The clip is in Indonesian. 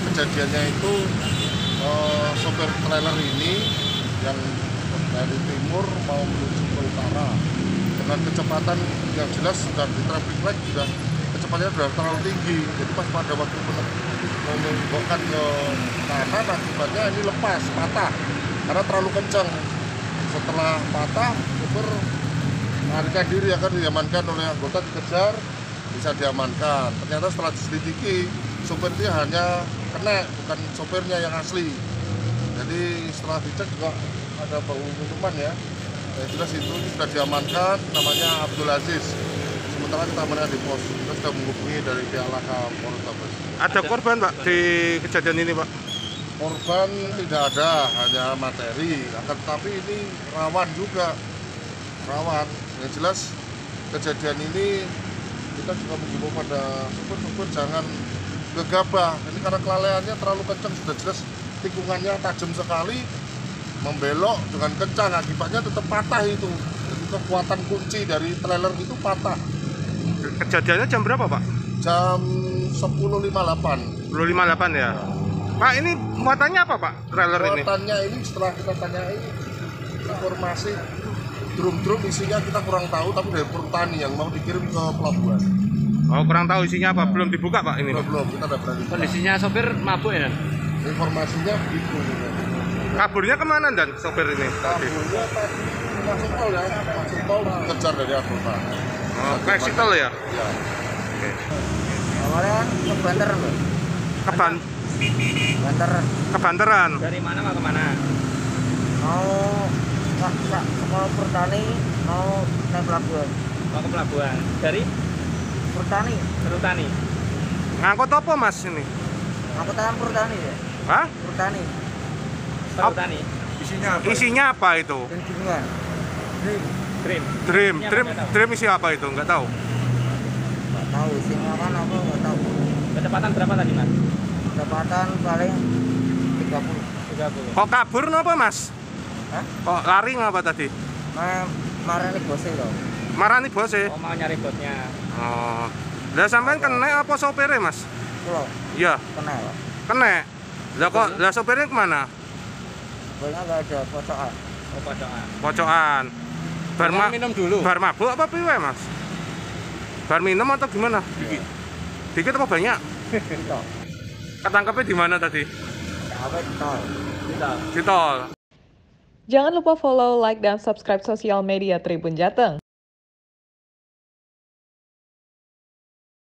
kejadiannya itu eh, sopir trailer ini yang dari timur mau menuju ke utara. Dengan kecepatan yang jelas sudah di traffic light sudah kecepatannya sudah terlalu tinggi. Jadi pas pada waktu men- menembokkan ke kanan akibatnya ini lepas patah. Karena terlalu kencang. Setelah patah sopir melarikan diri akan diamankan oleh anggota dikejar bisa diamankan. Ternyata setelah diselidiki sopir itu hanya kena bukan sopirnya yang asli. Jadi setelah dicek juga ada bau minuman ya. Yang jelas itu sudah diamankan namanya Abdul Aziz. Sementara kita amankan di pos. Kita sudah menghubungi dari pihak laka Polrestabes. Ada korban Pak di kejadian ini Pak? korban tidak ada hanya materi. Akan tetapi ini rawan juga. Rawan. Yang jelas kejadian ini kita juga menghimbau pada supir-supir jangan gegabah ini karena kelalaiannya terlalu kencang sudah jelas tikungannya tajam sekali membelok dengan kencang akibatnya tetap patah itu jadi kekuatan kunci dari trailer itu patah Kejadiannya jam berapa Pak? jam 10.58 10.58 ya? Pak ini muatannya apa Pak trailer ini? Muatannya ini setelah kita tanyai informasi drum-drum isinya kita kurang tahu tapi dari pertani yang mau dikirim ke pelabuhan. Oh kurang tahu isinya apa? Belum dibuka Pak ini? Belum belum kita udah berani. Kondisinya sopir mabuk ya? Dan? Informasinya begitu. gitu. Kaburnya ke mana dan sopir ini? tadi? Kaburnya tadi masuk tol ya, masuk tol dikejar dari anggota. Oh, ke Exital ya? Ya. awalnya kan ke Banter loh Keban Banter kebanteran. Dari mana Pak ke mana? mau sak sak sekolah pertani mau naik pelabuhan Mau ke pelabuhan. Dari pertani Perutani. Ngangkut apa Mas ini? aku tangan pertani ya Hah? pertani Perutani. Isinya apa itu? dan gilingan Dream Dream. Dream, Isinya dream, apa, tahu? dream isi apa itu? Nggak tahu. nggak tahu isinya kan apa nggak tahu Kecepatan berapa tadi Mas? kecepatan paling 30 30. Kok kabur napa Mas? Hah? Kok lari ngapa tadi? nah marah nih bosnya loh Marani bose. Oh mau nyari botnya. Oh. Lah sampean kena apa sopirnya Mas? loh Iya, kena ya kena. Lah kok lah sopirnya ke mana? banyak nggak ada pocokan Oh pojokan. Pocokan. Bar, ma minum dulu. bar mabuk apa piwe Mas? Bar minum atau gimana? Dikit. Dikit apa banyak? gitu Ketangkepnya di mana tadi? apa tol Kita. Di tol. Jangan lupa follow, like, dan subscribe sosial media Tribun Jateng.